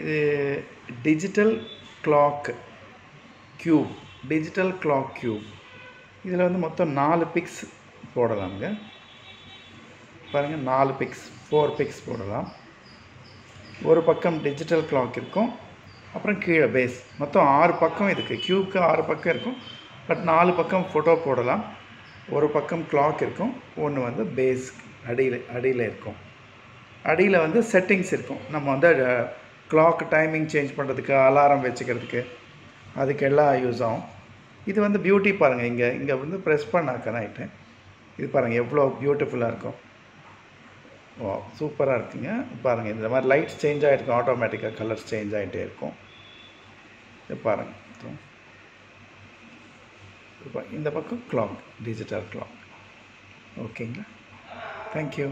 இது digital clock cube digital clock cube இதில் வந்து மொத்தம் நாலு பிக்ஸ் போடலாம்ங்க. பாருங்கள் நாலு பிக்ஸ் ஃபோர் பிக்ஸ் போடலாம். ஒரு பக்கம் டிஜிட்டல் கிளாக் இருக்கும் அப்புறம் கீழே பேஸ் மொத்தம் ஆறு பக்கம் இதுக்கு க்யூப்க்கு ஆறு பக்கம் இருக்கும் பட் நாலு பக்கம் ஃபோட்டோ போடலாம். ஒரு பக்கம் கிளாக் இருக்கும் ஒன்று வந்து பேஸ் அடியில் அடியில் இருக்கும். அடியில் வந்து செட்டிங்ஸ் இருக்கும். நம்ம வந்து கிளாக் டைமிங் சேஞ்ச் பண்ணுறதுக்கு அலாரம் வச்சுக்கிறதுக்கு அதுக்கு எல்லாம் யூஸ் ஆகும். இது வந்து பியூட்டி பாருங்கள் இங்கே இங்கே வந்து ப்ரெஸ் பண்ணாக்க நைட்டு இது பாருங்கள் எவ்வளோ பியூட்டிஃபுல்லாக இருக்கும். ஓ சூப்பராக இருக்குங்க. பாருங்கள் இந்த மாதிரி லைட்ஸ் சேஞ்ச் ஆகிருக்கும் ஆட்டோமேட்டிக்காக கலர்ஸ் சேஞ்ச் ஆகிட்டே இருக்கும். இது பாருங்கள் இப்போ இந்த பக்கம் கிளாக் டிஜிட்டல் கிளாக் ஓகேங்களா தேங்க்யூ